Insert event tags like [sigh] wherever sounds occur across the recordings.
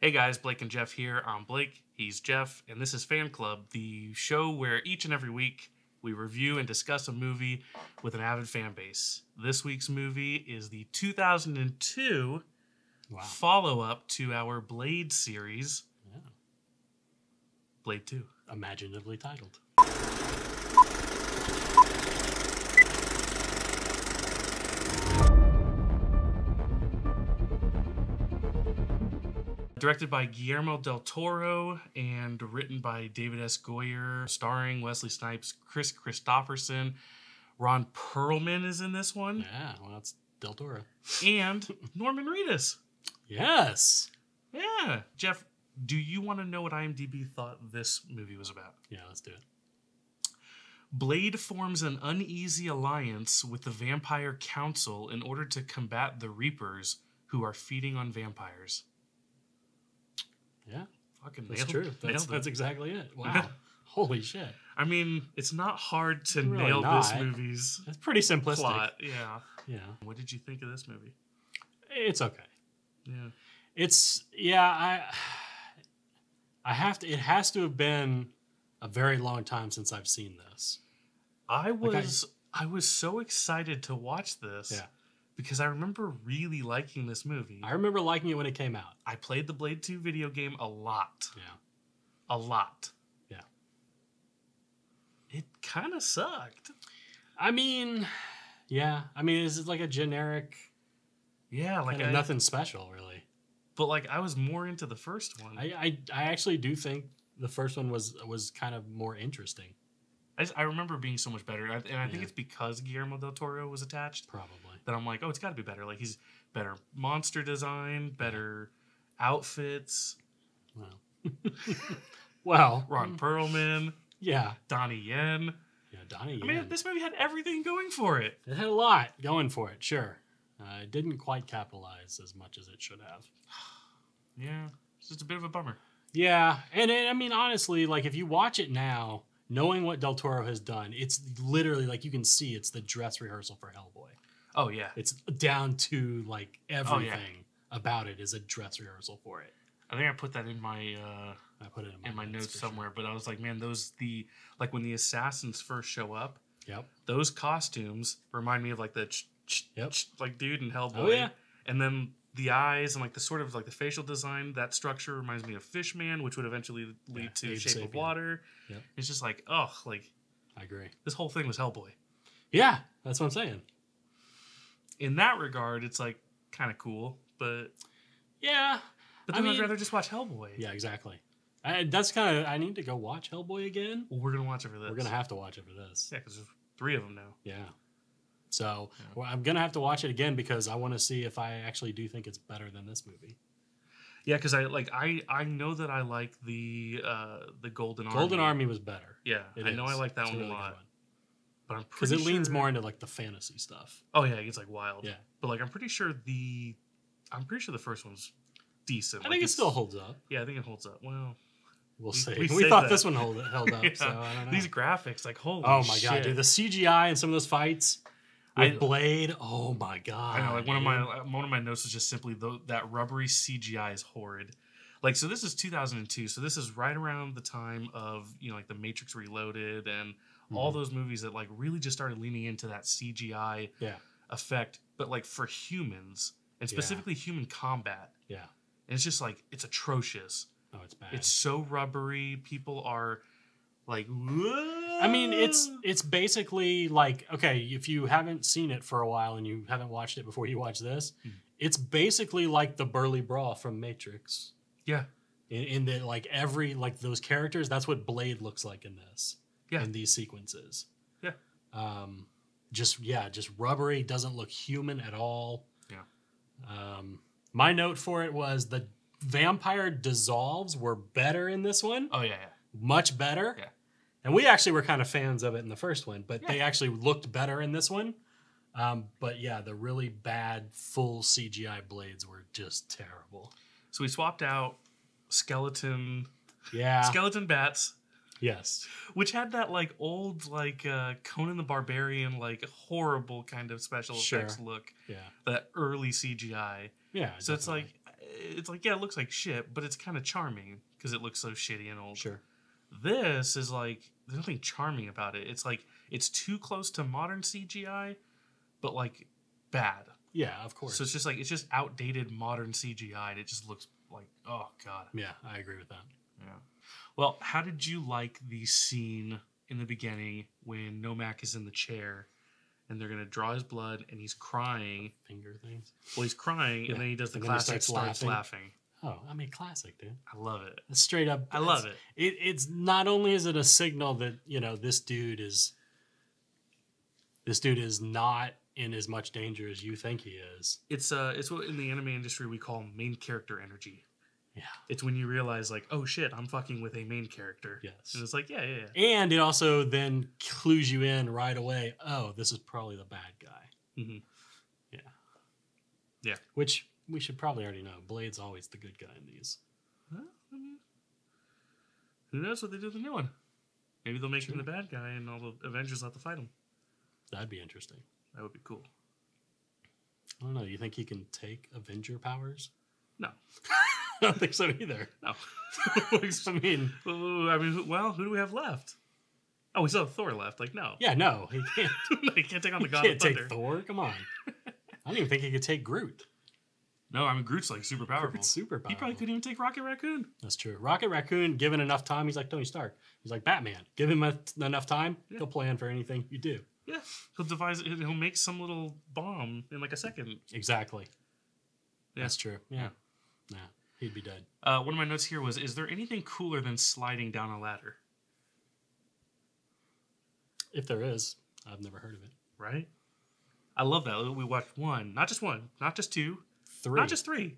Hey guys, Blake and Jeff here. I'm Blake, he's Jeff, and this is Fan Club, the show where each and every week we review and discuss a movie with an avid fan base. This week's movie is the 2002 Wow. follow up to our Blade series, Yeah. Blade 2. Imaginatively titled. Directed by Guillermo del Toro and written by David S. Goyer, starring Wesley Snipes, Kris Kristofferson, Ron Perlman is in this one, Yeah, well, that's Del Toro. and [laughs] Norman Reedus. Yes. Yeah. Jeff, do you want to know what IMDb thought this movie was about? Yeah, let's do it. Blade forms an uneasy alliance with the Vampire Council in order to combat the Reapers who are feeding on vampires. Yeah, Fucking that's nailed, true. That's, it. that's exactly it. Wow. Holy shit. I mean, it's not hard to Really nail this not. movie's That's pretty simplistic. plot. Yeah. Yeah. What did you think of this movie? It's okay. Yeah. It's yeah, I I have to it has to have been a very long time since I've seen this. I Like I- was I was so excited to watch this Yeah. Because I remember really liking this movie. I remember liking it when it came out. I played the Blade 2 video game a lot. Yeah. A lot. Yeah. It kind of sucked. I mean, yeah. I mean, is it like a generic Yeah, like I, nothing special really. But like I was more into the first one. I, I I actually do think the first one was was kind of more interesting, I, just- I remember being so much better, and I, and I think Yeah. it's because Guillermo del Toro was attached probably. That I'm like, oh, it's got to be better. Like he's better monster design, better outfits. Well, [laughs] well, Ron Perlman, yeah, Donnie Yen. yeah. Donnie, I mean, Yen. this movie had everything going for it. it had a lot going for it. Sure, uh, it didn't quite capitalize as much as it should have. [sighs] Yeah, it's just a bit of a bummer. Yeah, and, and I mean honestly, like if you watch it now, knowing what Del Toro has done, it's literally like you can see it's the dress rehearsal for Hellboy. Oh yeah, It's down to like Oh, yeah. everything about it is a dress rehearsal for it. I think I put that in my uh, I put it in my, in my notes for sure. somewhere, but I was like, man, those the like when the assassins first show up, Yep. those costumes remind me of like the ch- ch- Yep. ch- like dude in Hellboy. Oh, yeah. And then the eyes and like the sort of like the facial design, that structure reminds me of Fishman, which would eventually lead Yeah, to Abe Shape of Water. Yep. It's just like, oh, like I agree. this whole thing was Hellboy. Yeah, that's what I'm saying. In that regard, it's like kind of cool, but Yeah. but then I mean- would rather just watch Hellboy. Yeah, exactly. I, that's kind of I need to go watch Hellboy again. Well, we're gonna watch it for this. We're gonna have to watch it for this. yeah, because there's three of them now. Yeah. So Yeah. well, I'm gonna have to watch it again because I want to see if I actually do think it's better than this movie. Yeah, because I like I I know that I like the uh the Golden Army. Golden Army was better. Yeah, It I know I like that It's one a lot, one. But I'm because pretty it leans more into like the fantasy stuff. Oh yeah, it gets like wild. Yeah, but like I'm pretty sure the I'm pretty sure the first one's decent. I Like, think it still holds up. Yeah, I think it holds up. Well, We'll We- see. we We, thought that. this one held held up, Yeah. so I [laughs] don't know. these graphics, like holy. oh my god, dude! The CGI and some of those fights with I- Blade. Oh my god! I know, like one of my uh, one of my notes is just simply though that rubbery CGI is horrid. Like so, this is 2002, so this is right around the time of you know like the Matrix Reloaded and all Mhm. those movies that like really just started leaning into that CGI Yeah, effect, but like for humans and Yeah. specifically human combat. yeah. And it's just like it's atrocious. Oh, it's bad. It's so rubbery. People are like, I mean, it's it's basically like okay, if you haven't seen it for a while and you haven't watched it before you watch this, Hmm. it's basically like the burly brawl from Matrix. yeah, In, in that, like every like those characters, that's what Blade looks like in this. Yeah. In these sequences. Yeah. Um, just yeah, just rubbery. Doesn't look human at all. Yeah. Um, my note for it was the vampire dissolves were better in this one oh yeah, yeah. much better. Yeah. And we actually were kind of fans of it in the first one, but they actually looked better in this one. Um, but yeah, the really bad full CGI blades were just terrible. So we swapped out skeleton Yeah. skeleton bats, yes. which had that like old like uh, Conan the Barbarian like horrible kind of special Sure. effects look. Yeah. That early CGI. Yeah. So it's like it's like yeah, it looks like shit, but it's kind of charming because it looks so shitty and old. Sure. This is like there's nothing charming about it. It's like it's too close to modern CGI, but like bad. Yeah, of course. So it's just like it's just outdated modern CGI, and it just looks like oh god. yeah, I agree with that. Yeah. Well, how did you like the scene in the beginning when Nomak is in the chair and they're gonna draw his blood and he's crying? Finger things. Well, he's crying Yeah. and then he does the And classic starts starts laughing. Oh, I mean, classic, dude. I love it. It's straight up. I love it. It, it's not only is it a signal that you know this dude is this dude is not in as much danger as you think he is. It's uh, it's what in the anime industry we call main character energy. Yeah. It's when you realize like, oh shit, I'm fucking with a main character. Yes. And it's like, yeah, yeah, yeah. And it also then clues you in right away. Oh, this is probably the bad guy. Mm-hmm. Yeah. Yeah. Which we should probably already know. Blade's always the good guy in these. Well, I mean, who knows what they do with the new one? Maybe they'll make him the bad guy, and all the Avengers have to fight him. That'd be interesting. That would be cool. I don't know. You think he can take Avenger powers? No, [laughs] [laughs] I don't think so either. no. [laughs] I mean, Well, I mean, who- well, who do we have left? Oh, we still have Thor left. Like, no, yeah, no, he can't. [laughs] he can't take on the He God can't of take Thunder. Thor. Come on. I don't even think he could take Groot. No, I mean Groot's like super powerful. Groot's super He probably couldn't even take Rocket Raccoon. That's true. Rocket Raccoon, given enough time, he's like Tony Stark. He's like Batman. Give him enough time, Yeah. he'll plan for anything you do. Yeah, he'll devise. He'll make some little bomb in like a second. Exactly. Yeah. That's true. Yeah. Nah, he'd be dead. Uh, one of my notes here was: Is there anything cooler than sliding down a ladder? If there is, I've never heard of it. Right. I love that. We watched one, not just one, not just two, Three. not just three,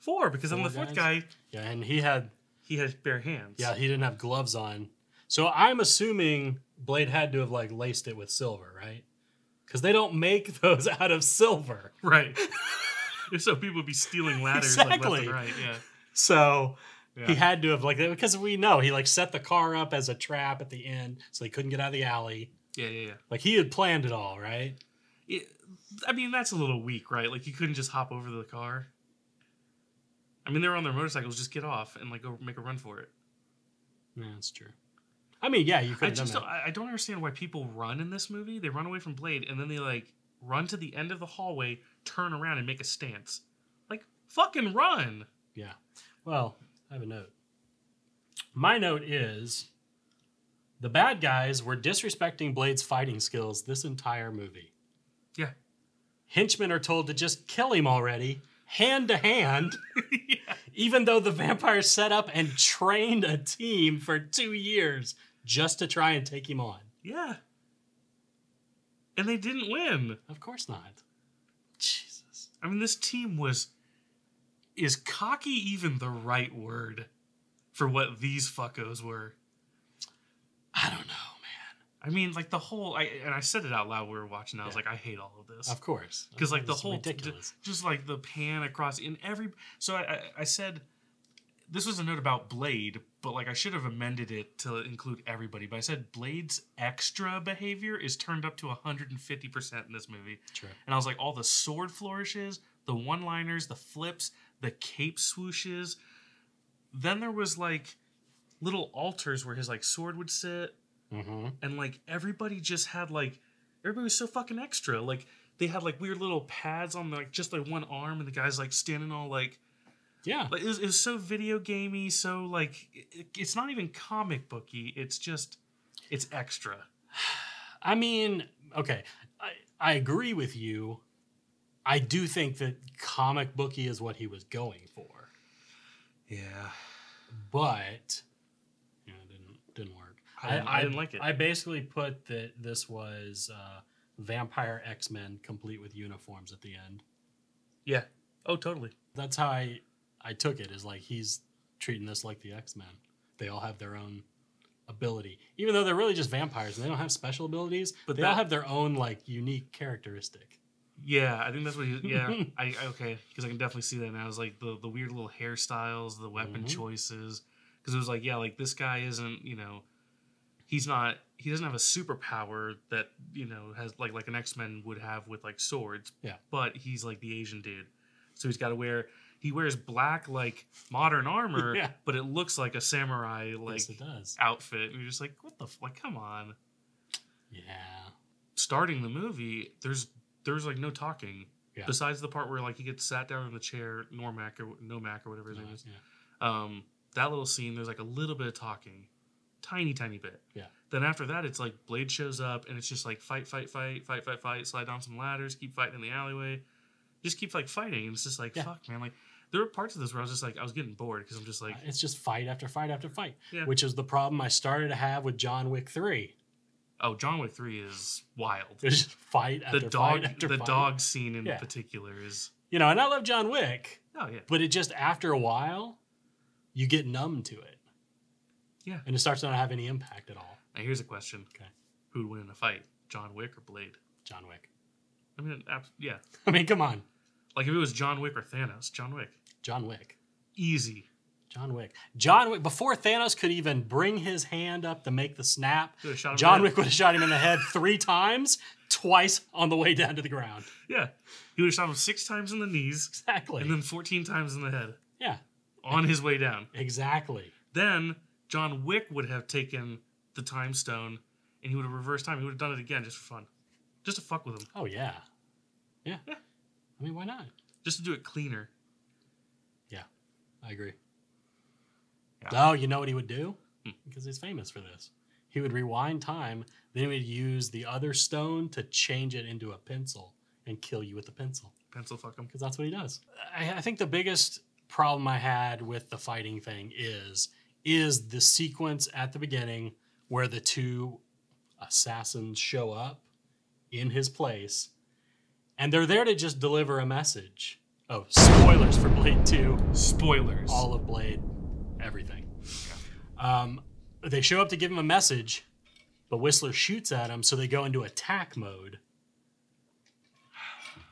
four. Because Four the fourth guys? guy, yeah, and he had he had bare hands. yeah, he didn't have gloves on. So I'm assuming Blade had to have like laced it with silver, right? Because they don't make [laughs] those out of silver. Right. [laughs] [laughs] so people would be stealing ladders like left Exactly. and right. Yeah. So Yeah. he had to have like because we know he like set the car up as a trap at the end, so they couldn't get out of the alley. yeah, yeah, yeah. Like he had planned it all, right? It, I mean, that's a little weak, right? Like you couldn't just hop over the car. I mean, they were on their motorcycles. Just get off and like go make a run for it. Yeah, that's true. I mean, yeah, you could I just that. don't, I don't understand why people run in this movie. They run away from Blade and then they like run to the end of the hallway, turn around, and make a stance. Like fucking run. Yeah. Well, I have a note. My note is the bad guys were disrespecting Blade's fighting skills this entire movie. Yeah. Henchmen are told to just kill him already, hand to hand, [laughs] even though the vampires set up and trained a team for two years just to try and take him on. Yeah. And they didn't win. Of course not. Jesus. I mean, this team was. Is cocky even the right word for what these fuckos were? I don't know, man. I mean, like the whole. I and I said it out loud. when We were watching. I was Yeah. like, I hate all of this. Of course. because like the whole ridiculous. just like the pan across in every so I, I i said this was a note about blade but like i should have amended it to include everybody but i said blade's extra behavior is turned up to 150% in this movie True. and i was like all the sword flourishes the one liners the flips the cape swooshes then there was like little altars where his like sword would sit Mm-hmm. and like everybody just had like everybody was so fucking extra like they had like weird little pads on like just like one arm and the guy's like standing all like Yeah. like it was, it was so video gamey so like it, it's not even comic booky it's just it's extra [sighs] I mean, okay, I, I agree with you. I do think that comic booky is what he was going for, yeah but yeah, it didn't didn't work. I didn't- I didn't like it. I basically put that this was uh, Vampire X Men complete with uniforms at the end. yeah oh totally That's how I I took it. Is like he's treating this like the X Men. They all have their own ability, even though they're really just vampires and they don't have special abilities. But they all have their own like unique characteristic. yeah i think that's what he yeah [laughs] i I- okay because i can definitely see that now it's like the the weird little hairstyles the weapon Mhm. choices because it was like yeah like this guy isn't you know he's not he doesn't have a superpower that you know has like like an x-men would have with like swords Yeah. but he's like the asian dude so he's got to wear he wears black like modern armor, [laughs] Yeah. but it looks like a samurai like yes, it does. outfit. And you're just like, what the f- like? Come on. Yeah. Starting the movie, there's there's like no talking. Yeah. Besides the part where like he gets sat down in the chair, Normac or Nomac or whatever his No, name is. yeah. Um, that little scene, there's like a little bit of talking, tiny, tiny bit. Yeah. Then after that, it's like Blade shows up and it's just like fight, fight, fight, fight, fight, fight, slide down some ladders, keep fighting in the alleyway, just keep like fighting. And it's just like Yeah. fuck, man. Like there were parts of this where I was just like I was getting bored because I'm just like it's just fight after fight after fight, Yeah. which is the problem I started to have with John Wick 3. oh, John Wick three is wild. There's just fight after The dog, fight after the fight. dog scene in Yeah. particular is You know, and I love John Wick, oh yeah, but it just after a while, you get numb to it. Yeah. And it starts to not have any impact at all. Now here's a question: Okay. Who'd win in a fight, John Wick or Blade? John Wick. I mean, yeah. [laughs] I mean, come on. Like if it was John Wick or Thanos, John Wick, John Wick. easy. John Wick. John Wick. Before Thanos could even bring his hand up to make the snap, Could've shot him in the John. Wick would have shot him in the head three [laughs] times, twice on the way down to the ground. Yeah, he would have shot him six times in the knees Exactly. and then 14 times in the head yeah, on his way down. exactly. Then John Wick would have taken the time stone and he would have reversed time. He would have done it again just for fun, just to fuck with him, Oh yeah. Yeah. Yeah. I mean, why not? just to do it cleaner. I agree. Yeah. Oh, you know what he would do? Hmm. Because he's famous for this. He would rewind time, then he would use the other stone to change it into a pencil and kill you with the pencil. Pencil fuck him. Because that's what he does. I, I think the biggest problem I had with the fighting thing is is the sequence at the beginning where the two assassins show up in his place and they're there to just deliver a message. Oh, spoilers for Blade 2 Spoilers. all of Blade, everything. Um, they show up to give him a message, but Whistler shoots at him, so they go into attack mode.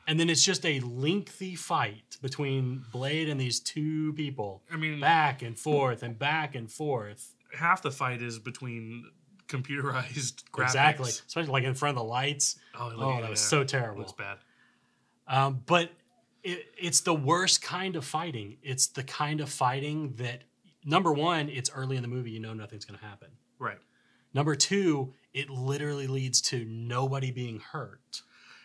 And then it's just a lengthy fight between Blade and these two people, I mean, back and forth and back and forth. half the fight is between computerized [laughs] graphics. Exactly, especially like in front of the lights. Oh, Oh, that was so It terrible. looks bad. Um, but it, it's the worst kind of fighting. It's the kind of fighting that, number one, it's early in the movie, you know nothing's going to happen. Right. Number two, it literally leads to nobody being hurt.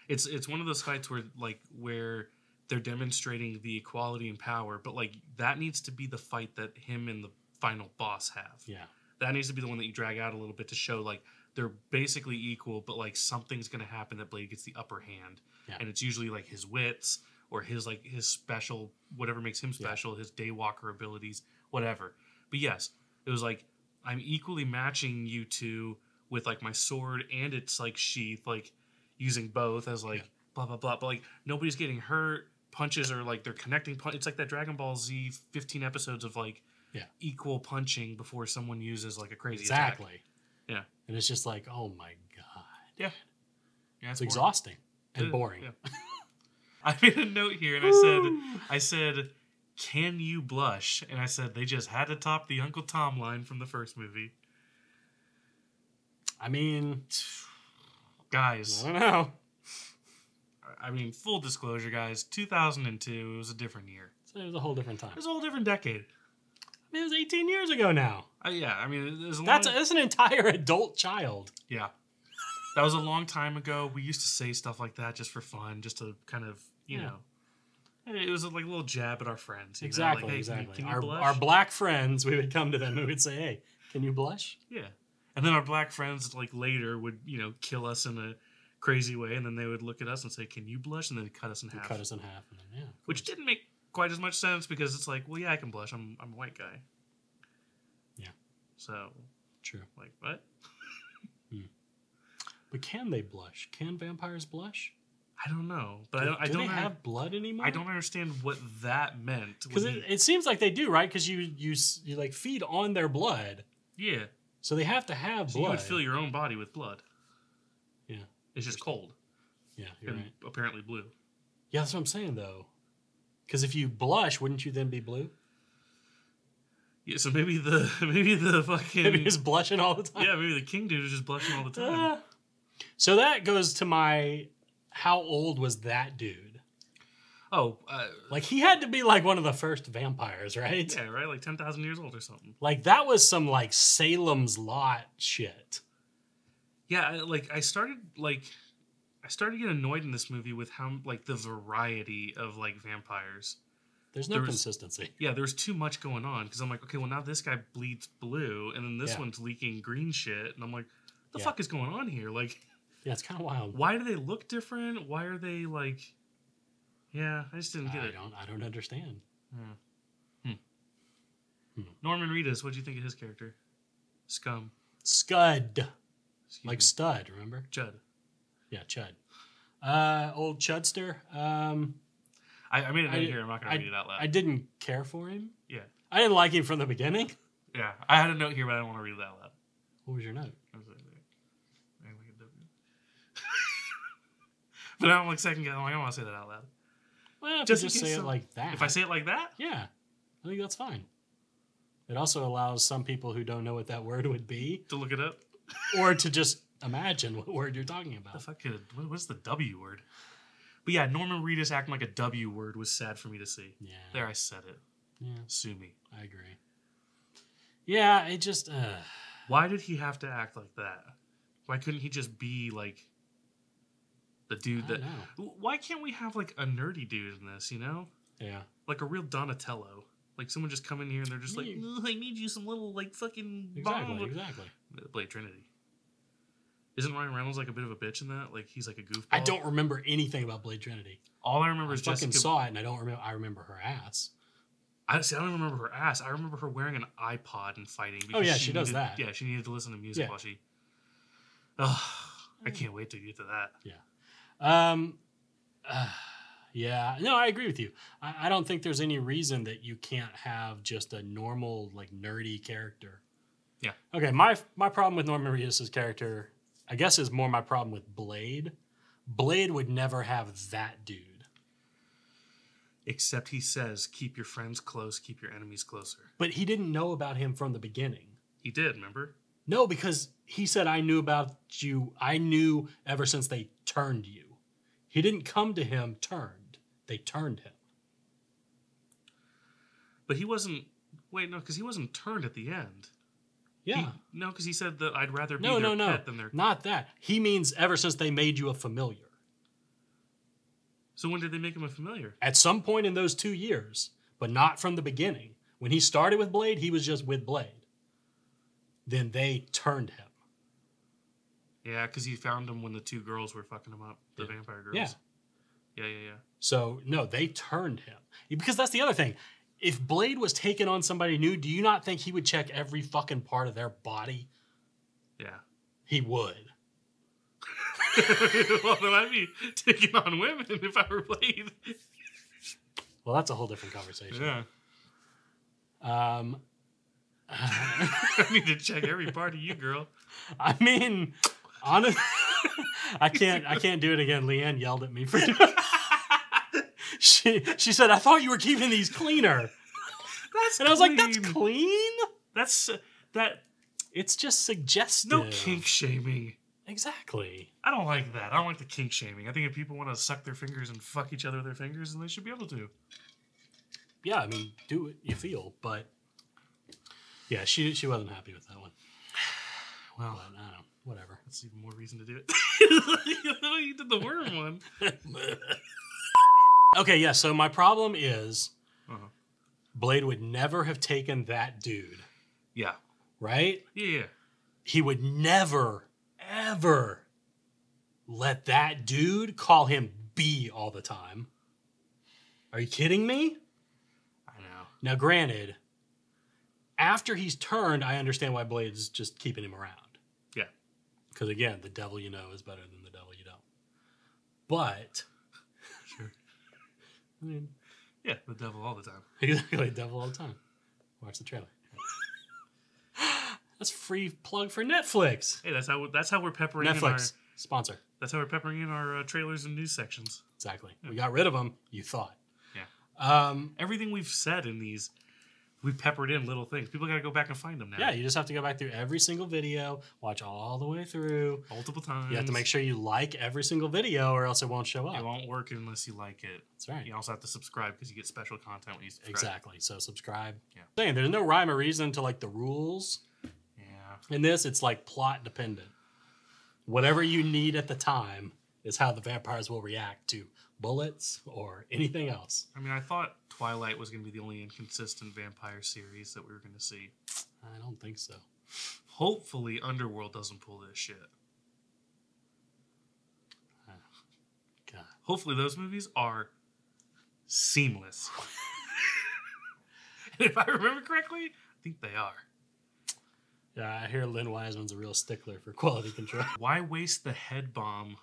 It's it's one of those fights where like where they're demonstrating the equality and power, but like that needs to be the fight that him and the final boss have. Yeah. That needs to be the one that you drag out a little bit to show like they're basically equal, but like something's gonna happen that Blade gets the upper hand. Yeah. And it's usually like his wits or his like his special whatever makes him Yeah. special, his daywalker abilities, whatever. But yes, it was like I'm equally matching you two with like my sword and its like sheath, like using both as like Yeah. blah blah blah. But like nobody's getting hurt. Punches are like they're connecting. Pun- it's like that Dragon Ball Z 15 episodes of like Yeah. equal punching before someone uses like a crazy attack. Exactly. Yeah. And it's just like, oh my God. Yeah, yeah. It's boring. exhausting and boring. yeah. [laughs] I made a note here and I said, I said, can you blush? And I said they just had to top the Uncle Tom line from the first movie. I mean, Guys, I don't know. I mean, full disclosure, guys, 2002 it was a different year. So it was a whole different time. It was a whole different decade. I mean, it was 18 years ago now. Uh, yeah, I mean, it was a That's, long, that's an entire adult child. yeah. That was a long time ago. We used to say stuff like that just for fun, just to kind of, you Yeah. know, it was like a little jab at our friends. you know, Exactly, like, hey, can you- exactly. Can you, our, blush? our black friends, [laughs] we would come to them and we would say, hey, can you blush? Yeah. And then our black friends like later would, you know, kill us in a crazy way and then they would look at us and say, "Can you blush?" and then cut us in half. Cut us in half. And then, yeah. Which didn't make quite as much sense because it's like, "Well, yeah, I can blush. I'm I'm a white guy." Yeah. So, True. like, what? [laughs] Hmm. But can they blush? Can vampires blush? I don't know. But I Do- don't I do don't they have blood anymore? I don't understand what that meant. because it, it seems like they do, right? Because you you you like feed on their blood, yeah. so they have to have So blood. you would fill your own body with blood. Yeah. It's just cold yeah, you're and right. apparently blue. Yeah, that's what I'm saying though. Because if you blush, wouldn't you then be blue? Yeah, so maybe the [laughs] maybe the fucking Maybe he's blushing all the time. yeah maybe the king dude is just blushing all the [laughs] time. Ah. so that goes to my how old was that dude? Oh, uh, Like he had to be like one of the first vampires, right? yeah, right, like ten thousand years old or something. Like that was some like Salem's Lot shit. Yeah, I- like I started like I started to get annoyed in this movie with how like the variety of like vampires. There's no There was- consistency. Yeah, there's too much going on because I'm like, okay, well now this guy bleeds blue, and then this Yeah. one's leaking green shit, and I'm like, the Yeah. fuck is going on here? Like, Yeah, it's kind of wild. why do they look different? Why are they like? Yeah, I just didn't get I it. don't. I don't understand. Hmm. Norman Reedus, what do you think of his character? Scum. Scud, Excuse like me. stud. Remember? Chud. Yeah, Chud. Uh, old Chudster. Um, I, I made a note here. I'm not gonna read it out loud. I didn't care for him. yeah, I didn't like him from the beginning. yeah. I had a note here, but I don't want to read it out loud. What was your note? I was like, I like a W. but I'm like second guess. I'm like, I don't want to say that out loud. Well, if Just you just say it like that. If I say it like that, yeah, I think that's fine. It also allows some people who don't know what that word would be, to look it up. or to just imagine what word you're talking The about. fuck could what, what's the W word? But yeah, Norman Reedus acting like a W word was sad for me to see. Yeah, There, I said it. yeah, Sue me. I agree. Yeah, it just. Uh, Why did he have to act like that? Why couldn't he just be like the dude that? know. Why can't we have like a nerdy dude in this? You know, Yeah, like a real Donatello. Like someone just come in here and they're just like, Me. I need you some little like fucking exactly, bomb." exactly. Blade Trinity. Isn't Ryan Reynolds like a bit of a bitch in that? Like he's like a goofball. I don't remember anything about Blade Trinity. All I remember I is fucking Jessica. saw it, and I don't remember. I remember her ass. I see. I don't remember her ass. I remember her wearing an iPod and fighting. Oh, yeah, because she does needed- that. Yeah, she needed to listen to music Yeah. while she. Ugh, I mm. can't wait to get to that. Um, uh, [sighs] yeah, no, I agree with you. I, I don't think there's any reason that you can't have just a normal, like nerdy character. Yeah. Okay, my my problem with Norman Reedus' character, I guess, is more my problem with Blade. Blade would never have that dude. Except he says, "Keep your friends close, keep your enemies closer." But he didn't know about him from the beginning. He did. Remember? No, because he said, I knew about you. I knew ever since they turned you. He didn't come to him turned. They turned him. But he wasn't. Wait, no, because he wasn't turned at the end. Yeah. He- no, because he said that I'd rather be no, their no, no. pet than their. Not that. He means ever since they made you a familiar. So when did they make him a familiar? At some point in those two years, but not from the beginning. When he started with Blade, he was just with Blade. Then they turned him. Yeah, because he found him when the two girls were fucking him up, the Yeah. vampire girls. Yeah. Yeah, yeah, yeah. So, no, they turned him. Because that's the other thing. If Blade was taking on somebody new, do you not think he would check every fucking part of their body? Yeah. He would. [laughs] well, then I'd be taking on women if I were Blade. Well, that's a whole different conversation. Yeah. Um, [laughs] [laughs] I need to check every part of you, girl. I mean, honest, [laughs] I can't. I can't do it again. Leanne yelled at me for. doing [laughs] she she said, "I thought you were keeping these cleaner," That's and I was like, "That's clean. clean." That's uh, that. It's just suggestive. No kink shaming. Exactly. I don't like that. I don't like the kink shaming. I think if people want to suck their fingers and fuck each other with their fingers, then they should be able to. Yeah, I mean, do what you feel, but yeah, she she wasn't happy with that one. [sighs] Well, But I don't know. Whatever. that's even more reason to do it. [laughs] you did the worm one. [laughs] Okay, yeah. So my problem is, Uh-huh. Blade would never have taken that dude, Yeah. right? Yeah, yeah. he would never, ever let that dude call him B all the time. Are you kidding me? I know. Now, granted, after he's turned, I understand why Blade's just keeping him around. Yeah. Because again, the devil you know is better than the devil you don't. But, [laughs] Sure. I mean, Yeah, the devil all the time. [laughs] exactly, devil all the time. Watch the trailer. That's free plug for Netflix. Hey, that's how that's how we're peppering in our Netflix sponsor. that's how we're peppering in our uh, trailers and news sections. Exactly. We got rid of them. You thought. Yeah. Um, Everything we've said in these we peppered in little things. People got to go back and find them now. Yeah, you just have to go back through every single video, watch all the way through. multiple times. You have to make sure you like every single video, or else it won't show up. it won't work unless you like it. That's right. You also have to subscribe because you get special content when you subscribe. Exactly. So subscribe. Yeah. Saying there's no rhyme or reason to like the rules. Yeah. In this, it's like plot dependent. Whatever you need at the time is how the vampires will react to bullets or anything else. I mean, I thought Twilight was going to be the only inconsistent vampire series that we were going to see. I don't think so. Hopefully, Underworld doesn't pull this shit. [sighs] God. Hopefully, those movies are seamless. [laughs] if I remember correctly, I think they are. Yeah, I hear Len Wiseman's a real stickler for quality control. Why waste the head bomb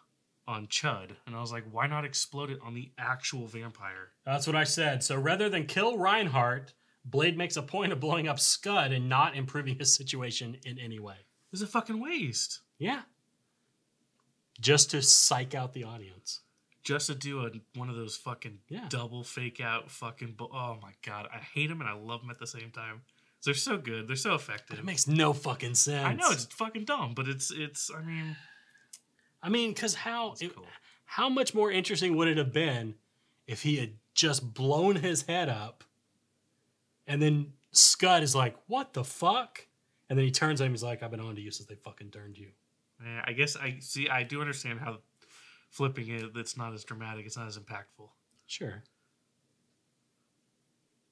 on Chud? And I was like, why not explode it on the actual vampire? That's what I said. So rather than kill Reinhardt, Blade makes a point of blowing up Scud and not improving his situation in any way. It's a fucking waste. Yeah. Just to psych out the audience. Just to do a one of those fucking Yeah. double fake out fucking. Bu- oh my god, I hate them and I love them at the same time. They're so good. They're so effective. It makes no fucking sense. I know it's fucking dumb, but it's it's. I mean, I mean, because how it- cool. how much more interesting would it have been if he had just blown his head up, and then Scud is like, "What the fuck?" And then he turns on him. He's like, "I've been on to you since they fucking turned you." Yeah, I guess I see. I do understand how flipping it. It's not as dramatic. It's not as impactful. Sure,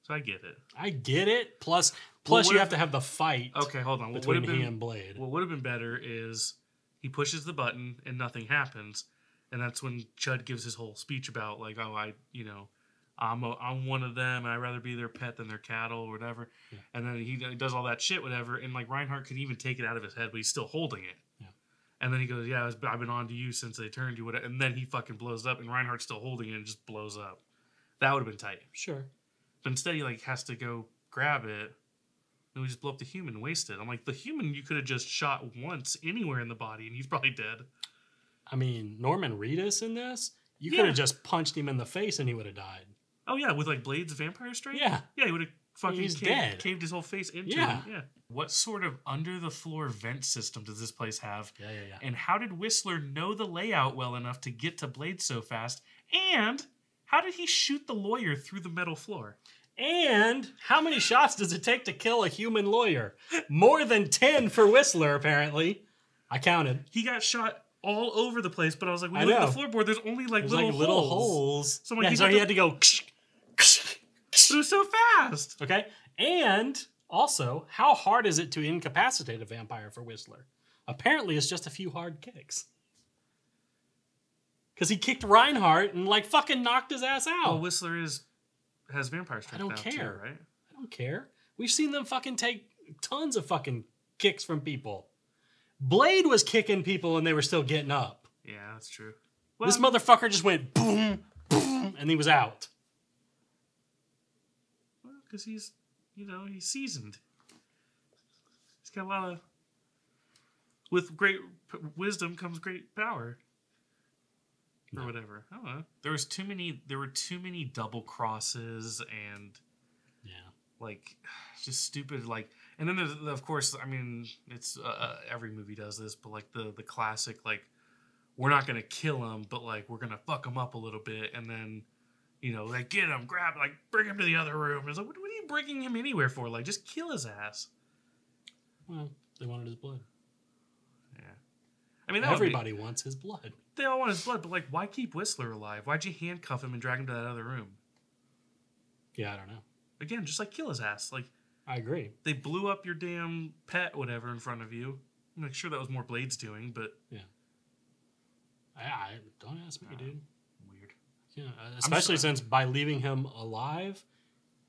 So I get it. I get it. Plus, plus what you have to have the fight Okay, hold on. Between he been and Blade. what would have been better is he pushes the button and nothing happens, and that's when Chud gives his whole speech about like, oh, I, you know, I'm a, I'm one of them, and I'd rather be their pet than their cattle or whatever. Yeah. And then he does all that shit, whatever, and like Reinhardt could even take it out of his head, but he's still holding it. Yeah. And then he goes, "Yeah, I've been on to you since they turned you." Whatever. And then he fucking blows up, and Reinhardt's still holding it and just blows up. That would have been tight. Sure. But instead, he like has to go grab it. And we just blow up the human, and waste it. I'm like, the human you could have just shot once anywhere in the body, and he's probably dead. I mean, Norman Reedus in this, you Yeah. could have just punched him in the face and he would have died. Oh yeah, with like Blade's vampire strike. Yeah. yeah, he would have fucking He's caved, dead. caved his whole face into Yeah. him. Yeah. What sort of under the floor vent system does this place have? Yeah, yeah, yeah. And how did Whistler know the layout well enough to get to Blade so fast? And how did he shoot the lawyer through the metal floor? And how many shots does it take to kill a human lawyer? More than 10 for Whistler, apparently. I counted. He got shot all over the place, but I was like, I look at know. the floorboard, there's only like There's little like little holes. holes. So, like, yeah, he so he had to go. But it was so fast. Okay. And also, how hard is it to incapacitate a vampire for Whistler? Apparently, it's just a few hard kicks. Because he kicked Reinhardt and like fucking knocked his ass out. Oh, Whistler is has vampire strength don't now care. too, right? I don't care. We've seen them fucking take tons of fucking kicks from people. Blade was kicking people and they were still getting up. Yeah, that's true. this motherfucker just went boom, boom, and he was out. Well, because he's, you know, he's seasoned. He's got a lot of. With great p- wisdom comes great power. Or whatever. I don't know. There was too many. There were too many double crosses and Yeah. like [sighs] just stupid like. And then there's of course. I mean, it's uh, uh, every movie does this, but like the the classic like, we're not gonna kill him, but like we're gonna fuck him up a little bit, and then. You know, like get him, grab, like bring him to the other room. It's like, what, what are you bringing him anywhere for? Like, just kill his ass. Well, they wanted his blood. Yeah. I mean, that Everybody. Everybody wants his blood. They all want his blood, but like, why keep Whistler alive? Why'd you handcuff him and drag him to that other room? Yeah, I don't know. Again, just like kill his ass. Like, I agree. they blew up your damn pet, whatever, in front of you. I'm like, sure, that was more Blades doing, but I, I don't ask me, dude. weird. Yeah, uh, especially just- since by leaving him alive,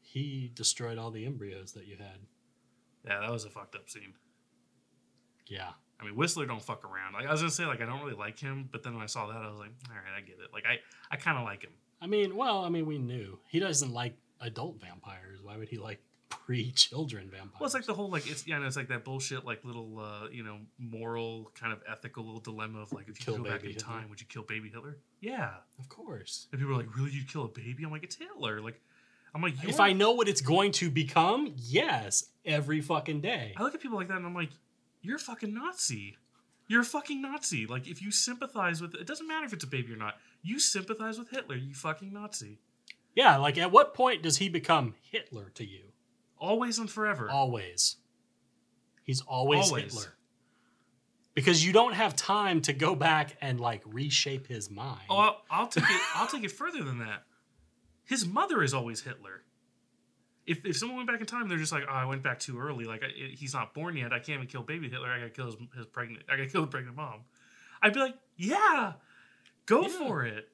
he destroyed all the embryos that you had. Yeah, that was a fucked up scene. Yeah. I mean, Whistler don't fuck around. Like I was gonna say, like I don't really like him, but then when I saw that, I was like, all right, I get it. Like I, I kind of like him. I mean, well, I mean, we knew he doesn't like adult vampires. Why would he like [laughs] pre-children vampires? Well, it's like the whole like it's yeah, and it's like that bullshit like little uh, you know moral kind of ethical little dilemma of like if you Kill go back in Hitler. time, would you kill baby Hitler? Yeah. of course. And people are like, really, you'd kill a baby? I'm like, it's Hitler. Like, I'm like, If I know what it's going to become, yes, every fucking day. I look at people like that and I'm like, you're a fucking Nazi. You're a fucking Nazi. Like, if you sympathize with it doesn't matter if it's a baby or not. You sympathize with Hitler, you fucking Nazi. Yeah, like at what point does he become Hitler to you? Always and forever. Always. He's always, Always. Hitler. Because you don't have time to go back and like reshape his mind. Oh, I'll, I'll take it. I'll take it further than that. His mother is always Hitler. If, if someone went back in time, they're just like, oh, I went back too early. Like I, he's not born yet. I can't even kill baby Hitler. I gotta kill his, his pregnant. I gotta kill the pregnant mom. I'd be like, yeah, go Yeah. for it.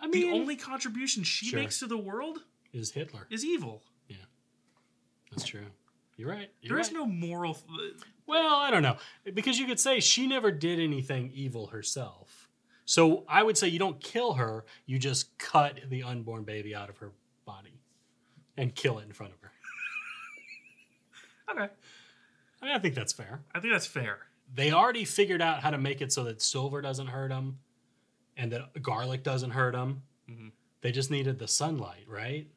I mean, The only contribution she Sure. makes to the world is Hitler. is evil. Yeah, that's true. You're right. You're There is right. no moral. Uh, well, I don't know. Because you could say she never did anything evil herself. So I would say you don't kill her, you just cut the unborn baby out of her body and kill it in front of her. [laughs] Okay, I mean, I think that's fair. I think that's fair. They already figured out how to make it so that silver doesn't hurt them and that garlic doesn't hurt them. Mhm. They just needed the sunlight, right?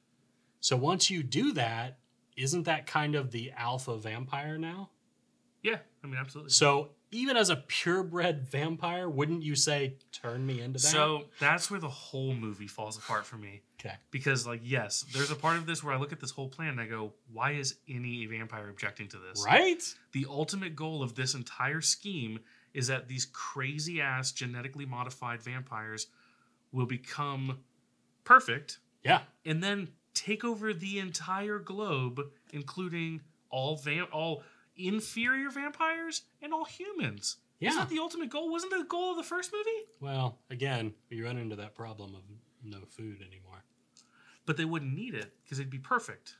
So once you do that, isn't that kind of the alpha vampire now? Yeah, I mean, absolutely. So even as a purebred vampire, wouldn't you say turn me into that? So that's where the whole movie falls apart for me. okay, Because, like, yes, there's a part of this where I look at this whole plan and I go, why is any vampire objecting to this? right? The ultimate goal of this entire scheme is that these crazy ass genetically modified vampires will become perfect Yeah, and then take over the entire globe, including all vam- all inferior vampires and all humans. yeah. Isn't that the ultimate goal? Wasn't the goal of the first movie? well, again, you run into that problem of no food anymore. But they wouldn't need it because it'd be perfect.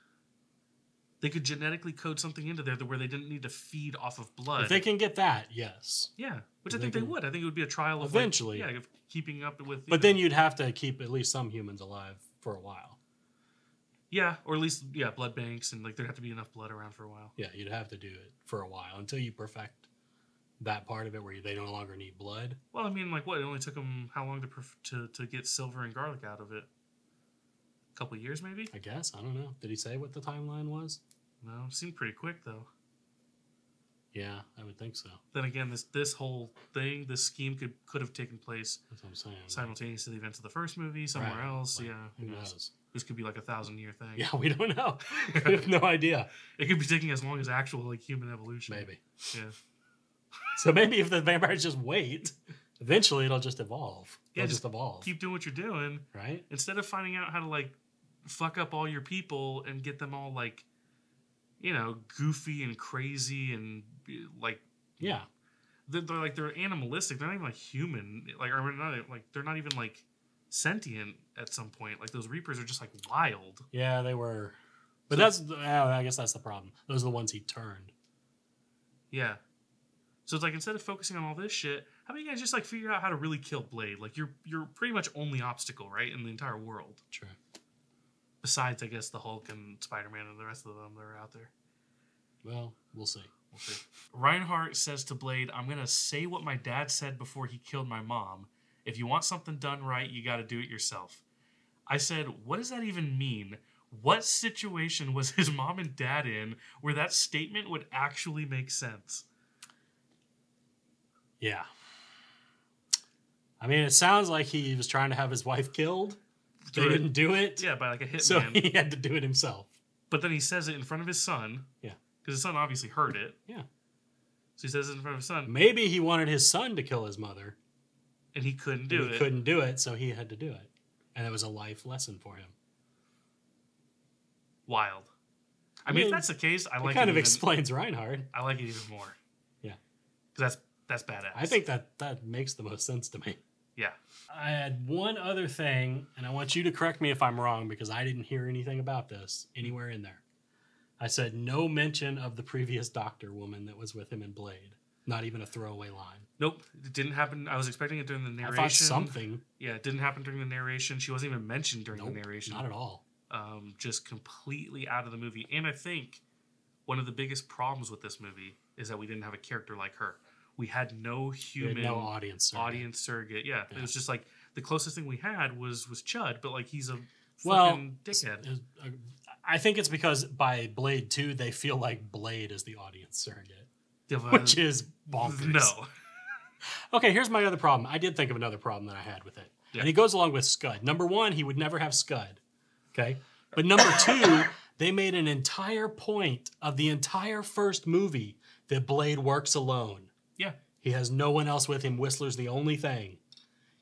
They could genetically code something into there where they didn't need to feed off of blood. If they can get that, yes. yeah, which I think they can- would. I think it would be a trial of Eventually. like, yeah, of keeping up with. But know- then you'd have to keep at least some humans alive for a while. Yeah, or at least yeah, blood banks and like there'd have to be enough blood around for a while. Yeah, you'd have to do it for a while until you perfect that part of it where they no longer need blood. Well, I mean, like what? It only took them how long to perf- to to get silver and garlic out of it? A couple years, maybe. I guess. I don't know. Did he say what the timeline was? No, it seemed pretty quick though. Yeah, I would think so. Then again, this this whole thing, this scheme could could have taken place That's what I'm saying. simultaneous to the events of the first movie, somewhere Right. else. Like, yeah, Who knows? This could be like a thousand year thing. Yeah, [laughs] we don't know. [laughs] we have no idea. It could be taking as long as actual like human evolution. Maybe. Yeah. So maybe if the vampires just wait, eventually it'll just evolve. Yeah, It'll just just evolve. Keep doing what you're doing right? instead of finding out how to like fuck up all your people and get them all like, you know, goofy and crazy and like Yeah. they're, they're like they're animalistic. They're not even like human. Like or not like they're not even like sentient at some point. Like those reapers are just like wild. Yeah, they were. But So- that's, oh, I guess that's the problem. Those are the ones he turned. Yeah. So it's like instead of focusing on all this shit, how about you guys just like figure out how to really kill Blade? Like you're you're pretty much only obstacle, right, in the entire world. True. Besides, I guess the Hulk and Spider Man and the rest of them that are out there. Well, we'll see. We'll see. Reinhardt says to Blade, "I'm gonna say what my dad said before he killed my mom. If you want something done right, you got to do it yourself." I said, "What does that even mean?" What situation was [laughs] his mom and dad in where that statement would actually make sense? Yeah. I mean, it sounds like he was trying to have his wife killed. They Through- didn't do it. Yeah, by like a hitman. So [laughs] he had to do it himself. But then he says it in front of his son. Yeah. Because his son obviously heard it. Yeah. So he says it in front of his son, Maybe he wanted his son to kill his mother. And he couldn't do he it. couldn't do it, so he had to do it. And it was a life lesson for him. Wild. I I mean, if that's the case, I It like kind it. of even, explains Reinhardt. I like it even more. Yeah. Because that's that's badass. I think that that makes the most sense to me. Yeah. I had one other thing, and I want you to correct me if I'm wrong because I didn't hear anything about this anywhere in there. I said no mention of the previous doctor woman that was with him in Blade. Not even a throwaway line. Nope, it didn't happen. I was expecting it during the I narration. thought something. Yeah, it didn't happen during the narration. She wasn't even mentioned during Nope, the narration. not at all. um, just completely out of the movie. And I think one of the biggest problems with this movie is that we didn't have a character like her. We had no We had human no audience. surrogate. audience surrogate. Yeah, Yeah. it was just like the closest thing we had was was Chud, but like he's a Well, dickhead. Uh, I think it's because by Blade 2, they feel like Blade is the audience surrogate, Yeah, which is bonkers. [laughs] no. Okay, here's my other problem. I did think of another problem that I had with it. Yeah. And he goes along with Scud. Number one, he would never have Scud. Okay. But number two, they made an entire point of the entire first movie that Blade works alone. Yeah. He has no one else with him. Whistler's the only thing.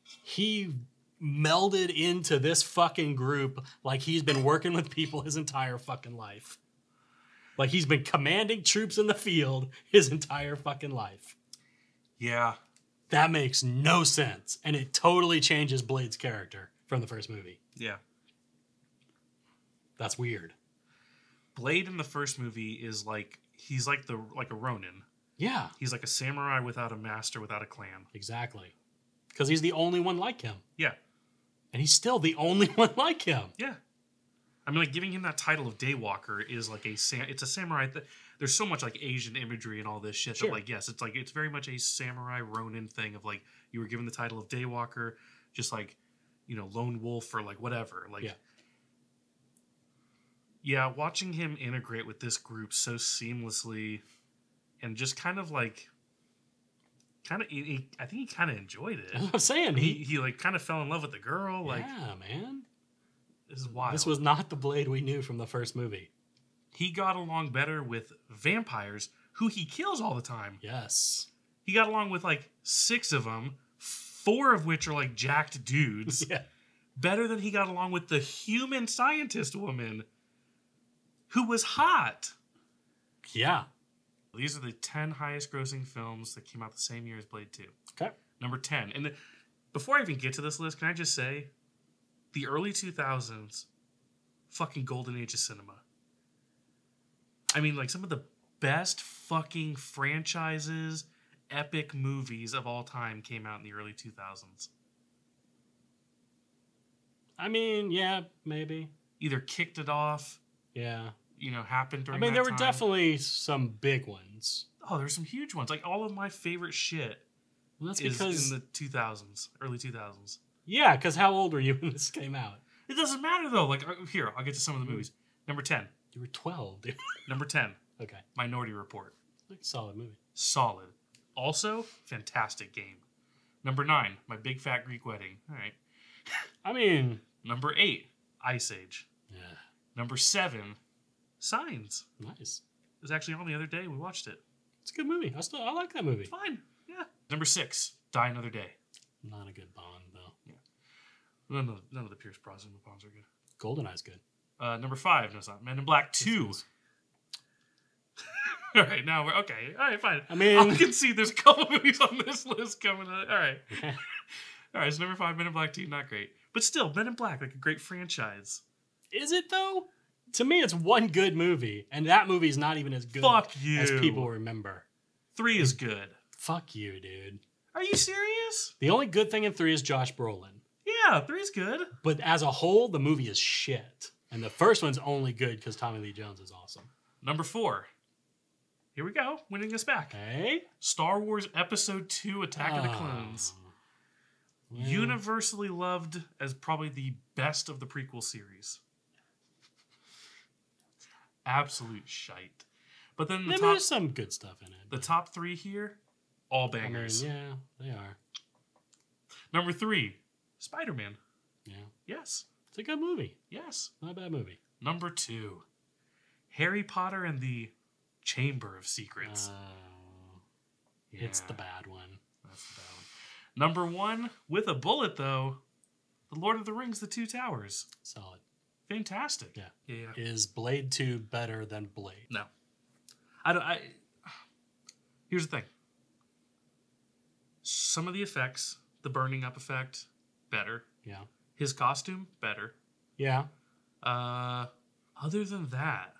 He melded into this fucking group like he's been working with people his entire fucking life. Like he's been commanding troops in the field his entire fucking life. Yeah. That makes no sense. And it totally changes Blade's character from the first movie. Yeah. That's weird. Blade in the first movie is like he's like the like a Ronin. Yeah, He's like a samurai without a master, without a clan. exactly. Because he's the only one like him. Yeah. And he's still the only [laughs] one like him. Yeah. I mean, like giving him that title of Daywalker is like a sam- it's a samurai. Th- There's so much like Asian imagery and all this shit Sure. that like yes, it's like it's very much a samurai Ronin thing of like you were given the title of Daywalker, just like you know lone wolf or like whatever. Like Yeah. yeah, watching him integrate with this group so seamlessly, and just kind of like, kind of, he, he- I think he kind of enjoyed it. I'm saying. he, He, he like kind of fell in love with the girl. Like yeah, man. This is wild. This was not the Blade we knew from the first movie. he got along better with vampires who he kills all the time. Yes. He got along with like six of them, four of which are like jacked dudes, [laughs] Yeah. better than he got along with the human scientist woman who was hot. Yeah. These are the 10 highest grossing films that came out the same year as Blade 2. Okay. Number 10. And the, before I even get to this list, can I just say the early 2000s, fucking golden age of cinema. I mean, like some of the best fucking franchises, epic movies of all time came out in the early 2000s. I mean, yeah, maybe. Either kicked it off, Yeah. you know, happened during I mean, there were time. definitely some big ones. Oh, there's some huge ones. Like all of my favorite shit Well, that's because in the 2000s, early 2000s. Yeah, because how old were you [laughs] when this came out? It doesn't matter though. Like uh, here, I'll get to some of the movies. Number 10. You were twelve, dude. [laughs] Number 10. okay, Minority Report. Solid movie. Solid. Also, fantastic game. Number 9. My Big Fat Greek Wedding. All right. I mean, Number 8. Ice Age. yeah, Number 7. Signs. nice. It was actually on the other day. We watched it. It's a good movie. I still I like that movie. Fine. Yeah. Number 6. Die Another Day. Not a good Bond. None of, none of the Pierce Brosnan Bonds are good. GoldenEye's good. Uh, number 5. No, it's not. Men in Black 2. [laughs] All right, now we're okay. All right, fine. I mean- I can see there's a couple [laughs] movies on this list coming up. All right, [laughs] all right. So number five, Men in Black Two, not great, but still, Men in Black, like a great franchise. Is it though? To me, it's one good movie, and that movie is not even as good Fuck you. as people remember. Three is good. Fuck you, dude. Are you serious? The only good thing in three is Josh Brolin, Yeah, three's good. but as a whole, the movie is shit. And the first one's only good because Tommy Lee Jones is awesome. Number four. Here we go, winning us back. Hey, Star Wars Episode Two: Attack of the ah. Clones. Oh. Well, Universally loved as probably the best of the prequel series. Absolute shite. But then the top, there's some good stuff in it. the top three here, all I mean, bangers. yeah, they are. Number three, Spider Man. Yeah, Yes, it's a good movie. yes. Not a bad movie. Number two, Harry Potter and the Chamber of Secrets. Uh, It's the bad one. That's the bad one. Number one, with a bullet though, The Lord of the Rings: The Two Towers. Solid. Fantastic. Yeah. Yeah. Is Blade 2 better than Blade? No. I don't. I. Here's the thing. Some of the effects, the burning up effect, better. Yeah. His costume, better. Yeah. Uh, other than that,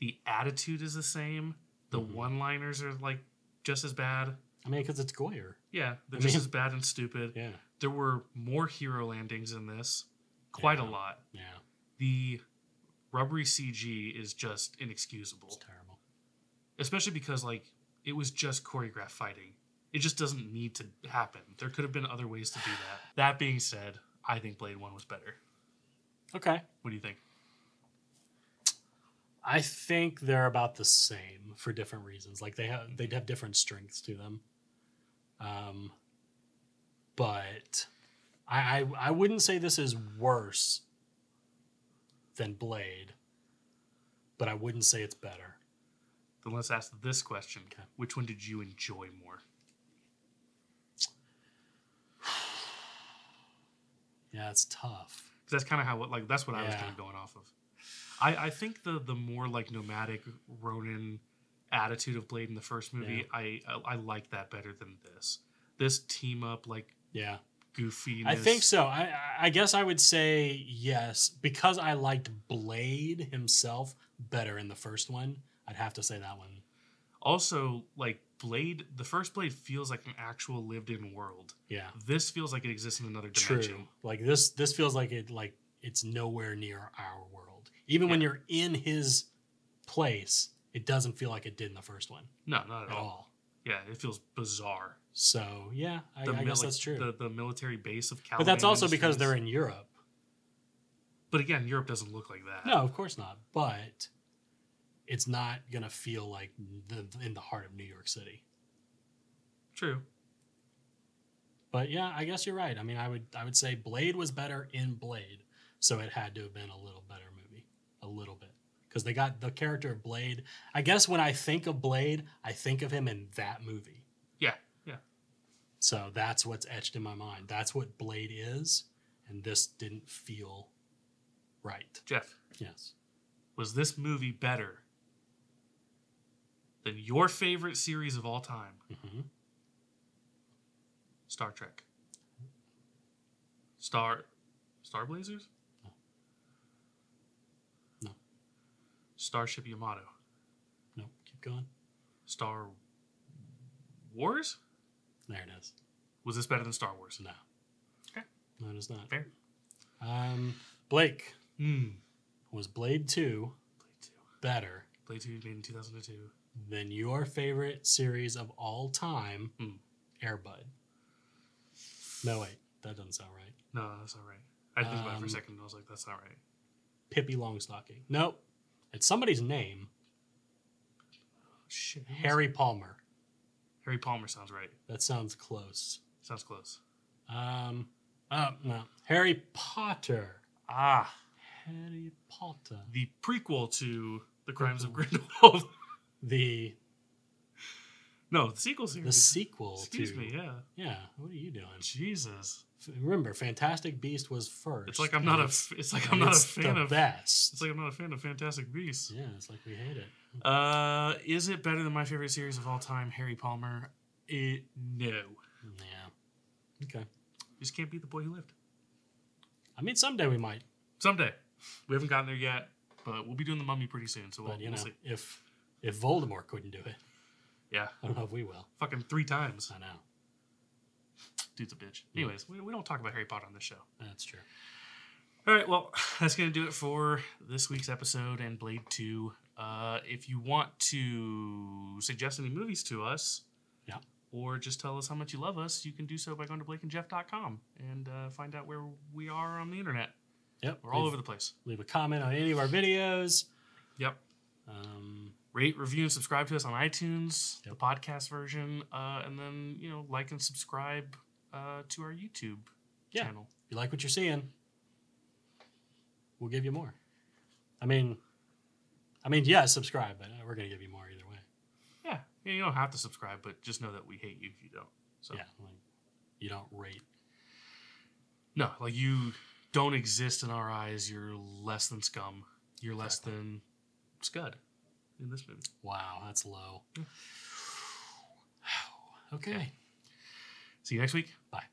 the attitude is the same. The Mhm. one-liners are like just as bad. I mean, because it's Goyer. Yeah, they're I just mean- as bad and stupid. Yeah. There were more hero landings in this, quite a lot. Yeah. The rubbery CG is just inexcusable, It's terrible. especially because like it was just choreographed fighting. It just doesn't need to happen. There could have been other ways to do that. That being said, I think Blade One was better. Okay. What do you think? I think they're about the same for different reasons. Like they have, they'd have different strengths to them. Um, but I, I, I wouldn't say this is worse than Blade, but I wouldn't say it's better. Then let's ask this question: Okay. Which one did you enjoy more? Yeah, it's tough. that's kind of how like that's what I was Yeah. kind of going off of. I I think the the more like nomadic Ronin attitude of Blade in the first movie, I, I I like that better than this. This team up like Yeah, goofiness. I think so. I I guess I would say yes because I liked Blade himself better in the first one. I'd have to say that one. Also, like Blade, the first Blade feels like an actual lived-in world. Yeah. This feels like it exists in another dimension. True. Like this this feels like it like it's nowhere near our world. Even when you're in his place, it doesn't feel like it did in the first one No, not at, at all. all. Yeah, it feels bizarre. So yeah, I, The I mil- guess that's true. The, the military base of Caliban but that's also because they're in Europe. But again, Europe doesn't look like that. No, of course not. But it's not gonna feel like the, in the heart of New York City. True. But yeah, I guess you're right. I mean, I would I would say Blade was better in Blade, so it had to have been a little better movie, a little bit, because they got the character of Blade. I guess when I think of Blade, I think of him in that movie. Yeah. Yeah. So that's what's etched in my mind. That's what Blade is, and this didn't feel right. Jeff, Yes. was this movie better than your favorite series of all time, hmm Star Trek? Star Star Blazers? No. No. Starship Yamato. No, keep going. Star Wars? There it is. Was this better than Star Wars? No. Okay. No, it is not. Fair. Um, Blake Hmm. was Blade Two Blade 2. better Blade 2 made in 2002. Than your favorite series of all time, Hmm. Airbud? No, wait, that doesn't sound right. No, that's not right. I think about it for a Um, second and I was like, that's not right. Pippi Longstocking. Nope, it's somebody's name. Shit. who was Harry Palmer. Harry Palmer sounds right. That sounds close. Sounds close. Um, oh no, Harry Potter. Ah, Harry Potter. the prequel to The Crimes of Grindelwald. [laughs] The no, the sequel series. the sequel Excuse to me, yeah. yeah. What are you doing? Jesus. Remember, Fantastic Beast was first. It's like I'm not a. It's like I'm not a fan the of. best. It's like I'm not a fan of Fantastic Beasts. yeah, it's like we hate it. Uh, is it better than my favorite series of all time, Harry Palmer? It no. Yeah. Okay. Just can't beat the boy who lived. I mean, someday we might, Someday. We haven't gotten there yet, but we'll be doing the Mummy pretty soon, so we'll, but you we'll know, see. if if Voldemort couldn't do it, Yeah, I don't know if we will. fucking three times. I know Dude's a bitch. Anyways, we, we don't talk about Harry Potter on this show. that's true. All right, well, [sighs] that's going to do it for this week's episode and Blade 2. Uh, if you want to suggest any movies to us, Yeah. or just tell us how much you love us, you can do so by going to blakeandjeff.com and uh, find out where we are on the internet. Yep. We're all leave, over the place. leave a comment on any of our videos. Yep. Um, Rate, review, and subscribe to us on iTunes, Yep. the podcast version, uh, and then, you know, like and subscribe uh, to our YouTube Yeah. channel. if you like what you're seeing, we'll give you more. I mean, I mean, yeah, subscribe, but uh, we're gonna give you more either way. Yeah. yeah, you don't have to subscribe, but just know that we hate you if you don't. So. Yeah, like you don't rate. No, like you don't exist in our eyes. You're less than scum. You're less Exactly. than scud in this movie. Wow, that's low. Yeah. [sighs] okay. See you next week. Bye.